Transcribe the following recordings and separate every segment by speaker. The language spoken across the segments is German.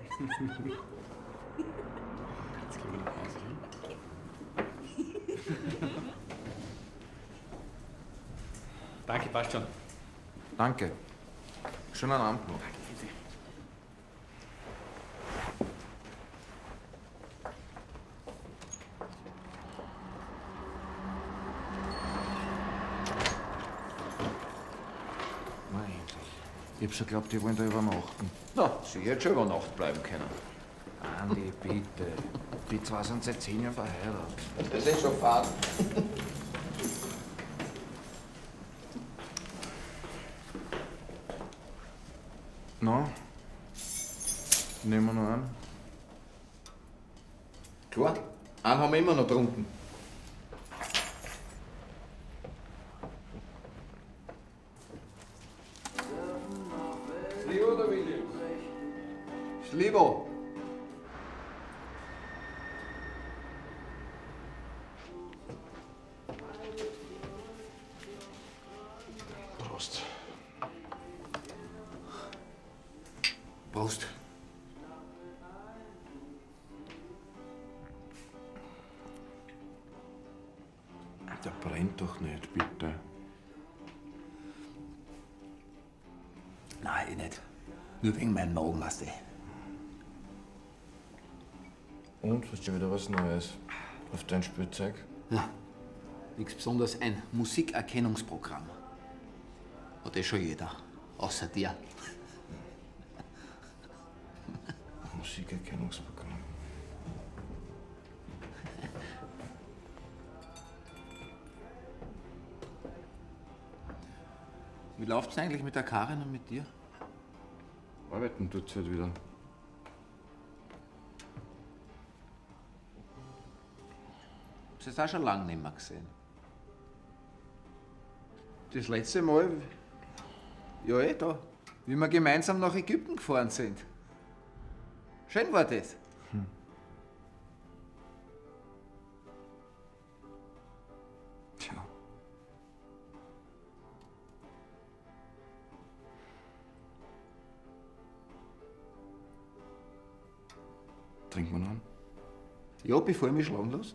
Speaker 1: Jetzt gehen wir nach Hause. Danke, passt schon.
Speaker 2: Danke. Schönen Abend noch. Na endlich. Ich hab schon geglaubt, die wollen da übernachten.
Speaker 3: Na, sie hätte schon über Nacht bleiben können.
Speaker 2: Andi, bitte. Die zwei sind seit zehn Jahren verheiratet.
Speaker 3: Das ist schon fad.
Speaker 2: Na? Nehmen wir noch einen?
Speaker 3: Klar, einen haben wir immer noch getrunken. Slivo.
Speaker 2: Prost.
Speaker 3: Prost.
Speaker 2: Der brennt doch nicht, bitte.
Speaker 3: Nein, ich nicht. Nur wegen meinem Magen, weißt du.
Speaker 2: Und, hast du wieder was Neues auf dein Spielzeug?
Speaker 3: Ja, nichts Besonderes. Ein Musikerkennungsprogramm. Hat eh schon jeder. Außer dir.
Speaker 2: Musikerkennungsprogramm.
Speaker 3: Wie läuft's eigentlich mit der Karin und mit dir?
Speaker 2: Arbeiten tut's halt wieder.
Speaker 3: Das ist auch schon lange nicht mehr gesehen. Das letzte Mal, ja eh da, wie wir gemeinsam nach Ägypten gefahren sind. Schön war das.
Speaker 2: Tja. Trinken wir noch einen?
Speaker 3: Ja, bevor ich mich schlagen lasse.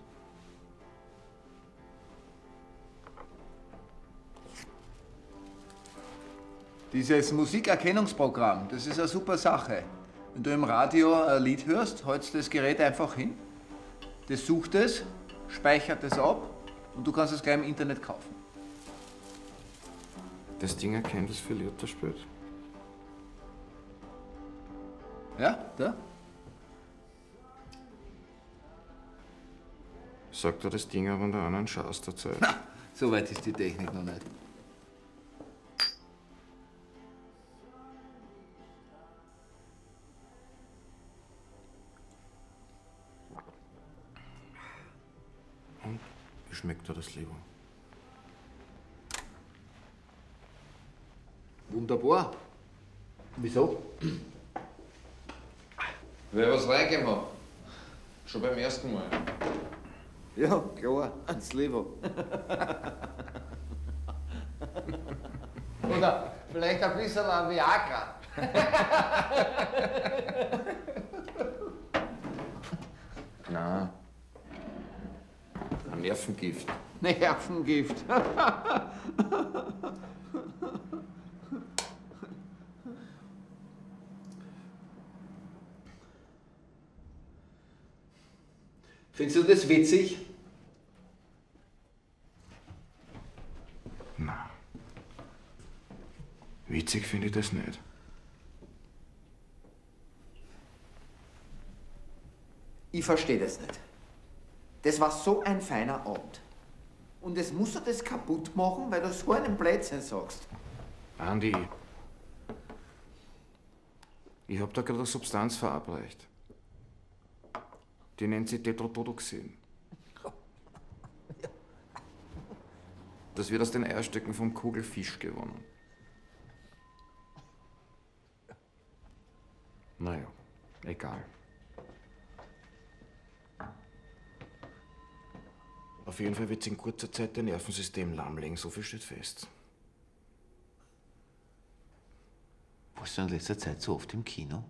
Speaker 3: Dieses Musikerkennungsprogramm, das ist eine super Sache. Wenn du im Radio ein Lied hörst, hältst du das Gerät einfach hin, das sucht es, speichert es ab und du kannst es gleich im Internet kaufen.
Speaker 2: Das Ding erkennt, das für Liter spielt.
Speaker 3: Ja, da?
Speaker 2: Sagt er das Ding aber an der anderen Schasterzeit.
Speaker 3: So weit ist die Technik noch nicht.
Speaker 2: Schmeckt dir das lieber?
Speaker 3: Wunderbar. Wieso?
Speaker 2: Wer was reingemacht? Schon beim ersten Mal.
Speaker 3: Ja, klar, ans Levo. Oder vielleicht ein bisschen ein Viagra.
Speaker 2: Nein. Nervengift.
Speaker 3: Nervengift. Findest du das witzig?
Speaker 2: Nein. Witzig finde ich das nicht.
Speaker 4: Ich verstehe das nicht. Das war so ein feiner Abend. Und jetzt musst du das kaputt machen, weil du so einen Blödsinn sagst.
Speaker 2: Andi. Ich hab da gerade eine Substanz verabreicht. Die nennt sich Tetrodotoxin. Das wird aus den Eierstöcken vom Kugelfisch gewonnen. Naja, egal. Auf jeden Fall wird es in kurzer Zeit dein Nervensystem lahmlegen, so viel steht fest.
Speaker 3: Warst du in letzter Zeit so oft im Kino?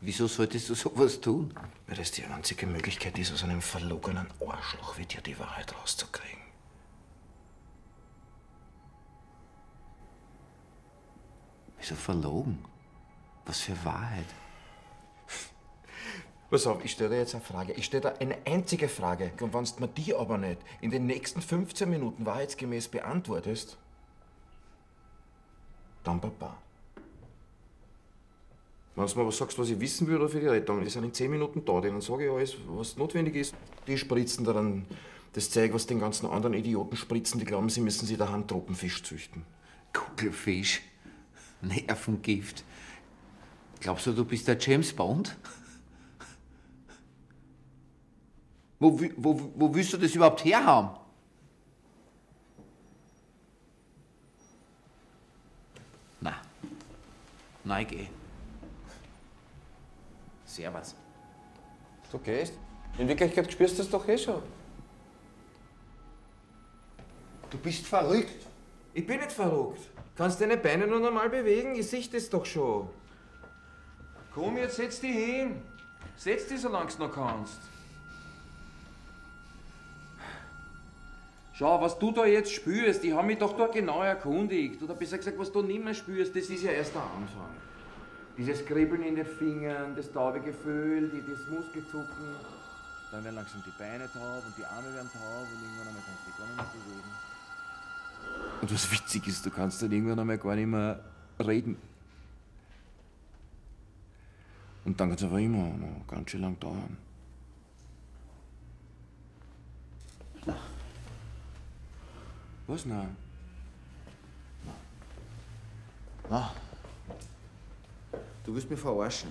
Speaker 3: Wieso solltest du sowas tun?
Speaker 2: Weil das die einzige Möglichkeit ist, aus einem verlogenen Arschloch wie dir die Wahrheit rauszukriegen.
Speaker 3: Wieso verlogen? Was für Wahrheit?
Speaker 2: Pass auf, ich stelle dir jetzt eine Frage. Ich stelle dir eine einzige Frage. Und wenn du mir die aber nicht in den nächsten 15 Minuten wahrheitsgemäß beantwortest, dann Papa. Wenn du mir aber sagst, was ich wissen will für die Rettung, die sind in 10 Minuten da, dann sage ich alles, was notwendig ist. Die spritzen da dann das Zeug, was den ganzen anderen Idioten spritzen, die glauben, sie müssen sich daheim Tropenfisch züchten.
Speaker 3: Kugelfisch. Nervengift. Glaubst du, du bist der James Bond? Wo, wo, wo willst du das überhaupt herhaben? Na. Nein, geh. Servus.
Speaker 2: Du gehst? In Wirklichkeit spürst du das doch eh schon.
Speaker 3: Du bist verrückt.
Speaker 2: Ich bin nicht verrückt. Kannst deine Beine nur normal bewegen? Ich sehe das doch schon. Komm, jetzt setz dich hin. Setz dich, solange du noch kannst. Schau, was du da jetzt spürst, ich habe mich doch da genau erkundigt. Oder besser gesagt, was du nicht mehr spürst, das ist ja erst der Anfang. Dieses Kribbeln in den Fingern, das taube Gefühl, die, das Muskelzucken. Dann werden langsam die Beine taub und die Arme werden taub und irgendwann einmal kannst du dich gar nicht mehr bewegen. Und was witzig ist, du kannst dann irgendwann einmal gar nicht mehr reden. Und dann kann es aber immer noch ganz schön lang dauern. Was na?
Speaker 3: Na. Du willst mich verarschen.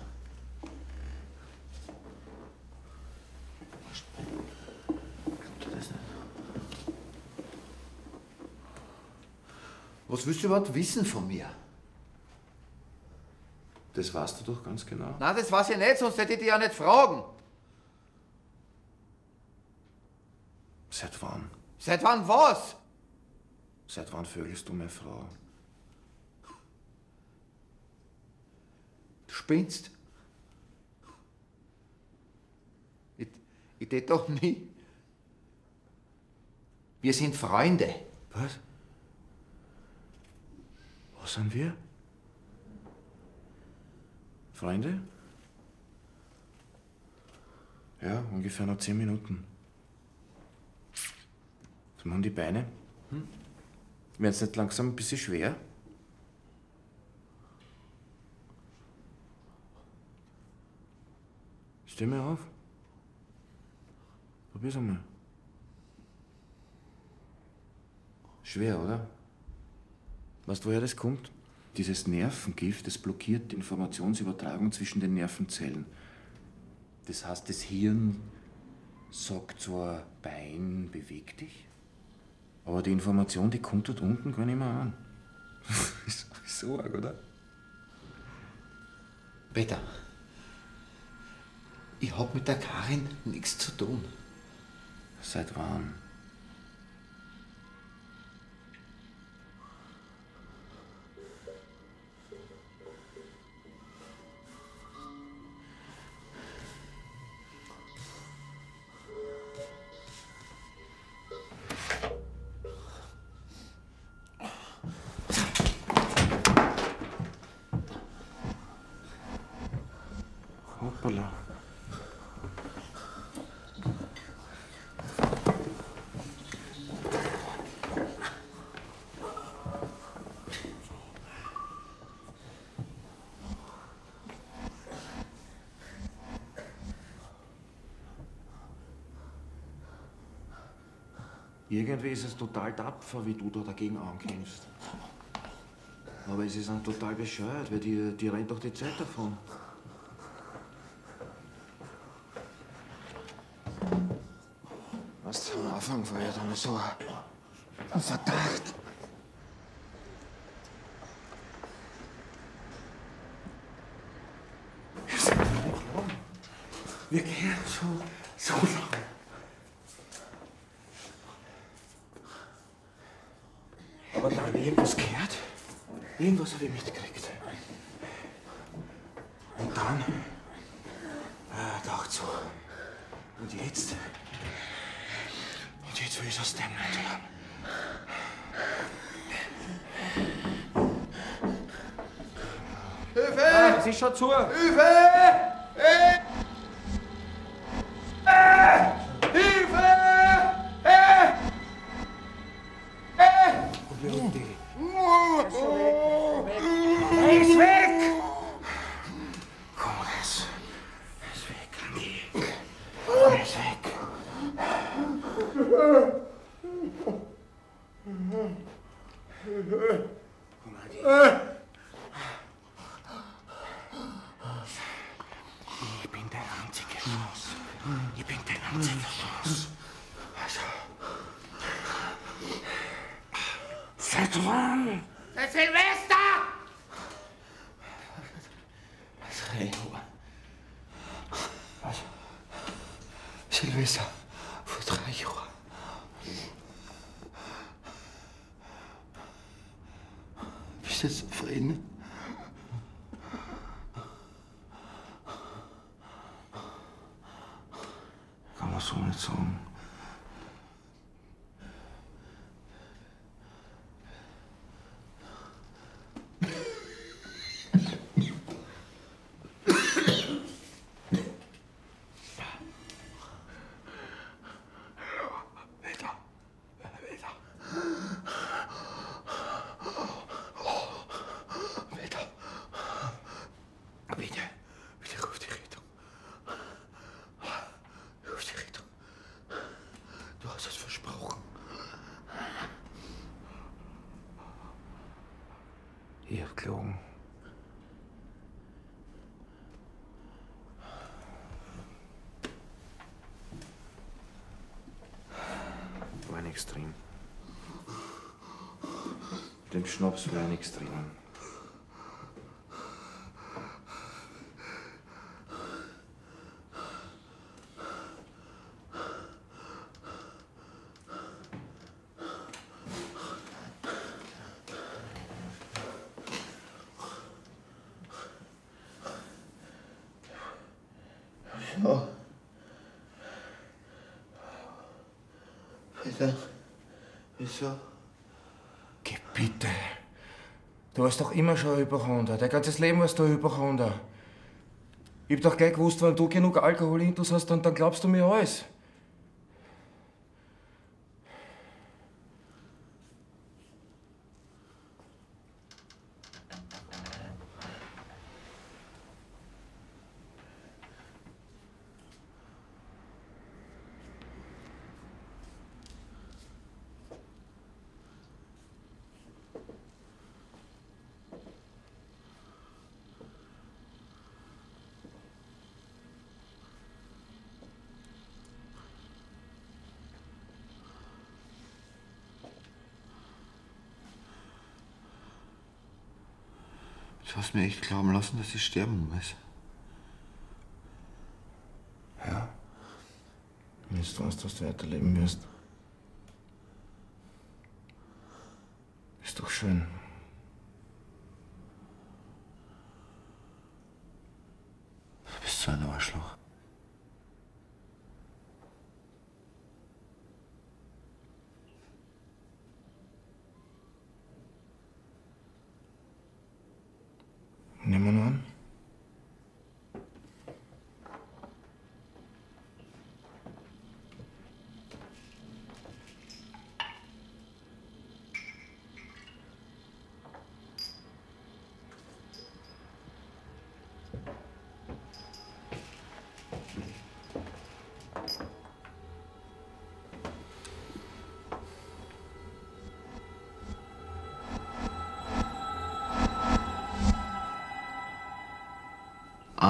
Speaker 3: Was willst du überhaupt wissen von mir?
Speaker 2: Das weißt du doch ganz genau.
Speaker 3: Na, das weiß ich nicht, sonst hätte ich dich ja nicht fragen.
Speaker 2: Seit wann?
Speaker 3: Seit wann was?
Speaker 2: Seit wann vögelst du meine Frau?
Speaker 3: Du spinnst. Ich, ich tät doch nie. Wir sind Freunde.
Speaker 2: Was? Was sind wir? Freunde? Ja, ungefähr noch zehn Minuten. Was machen die Beine? Hm? Werden es nicht langsam ein bisschen schwer? Steh mir auf. Probier's einmal. Schwer, oder? Weißt du, woher das kommt? Dieses Nervengift, das blockiert die Informationsübertragung zwischen den Nervenzellen. Das heißt, das Hirn sagt zwar, Bein, beweg dich, aber die Information, die kommt dort unten gar nicht mehr an. ist so arg, oder?
Speaker 3: Peter, ich hab mit der Karin nichts zu tun.
Speaker 2: Seit wann? Irgendwie ist es total tapfer, wie du da dagegen ankämpfst. Aber es ist auch total bescheuert, weil die, die rennt doch die Zeit davon. Was am Anfang war ja dann so ein Verdacht. Wir kennen schon so lange. Aber da habe ich irgendwas gehört. Irgendwas habe ich mitgekriegt. Und dann
Speaker 3: zu. Und jetzt? Und jetzt will ich aus dem nicht hören.
Speaker 5: Ah, es ist schon zu.
Speaker 3: Ich Uh-huh. Bist du jetzt zufrieden? Kann man so nicht sagen. Weiter. Weiter. Weiter. Bitte. Bitte ruf die Rettung. Ruf die Rettung. Du hast es versprochen. Ich hab gelogen.
Speaker 6: Ein Extrem. Dem Schnaps war ein Extrem.
Speaker 3: Weiter. Wieso?
Speaker 2: Geh bitte. Du warst doch immer schon ein Hypochonder. Dein ganzes Leben warst du ein Hypochonder. Ich hab doch gleich gewusst, wenn du genug Alkohol intus hast, dann, dann glaubst du mir alles.
Speaker 3: Du hast mir echt glauben lassen, dass ich sterben muss.
Speaker 2: Ja. Wenn du weißt, dass du weiterleben wirst. Ist doch schön.
Speaker 3: Du bist so ein Arschloch.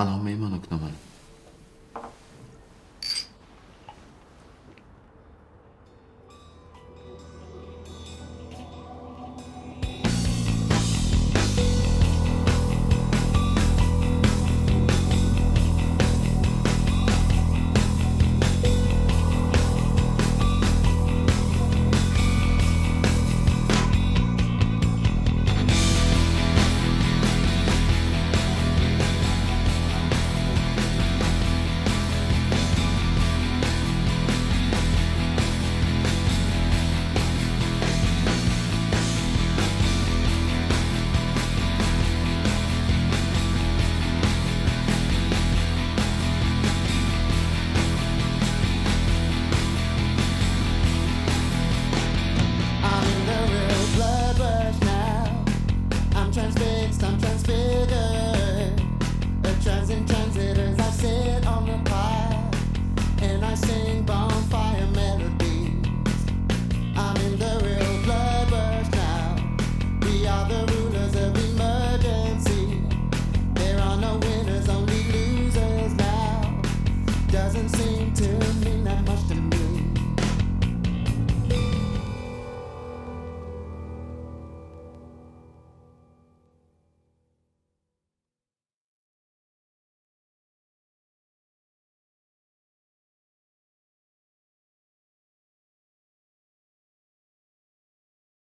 Speaker 3: Einen haben wir immer noch genommen.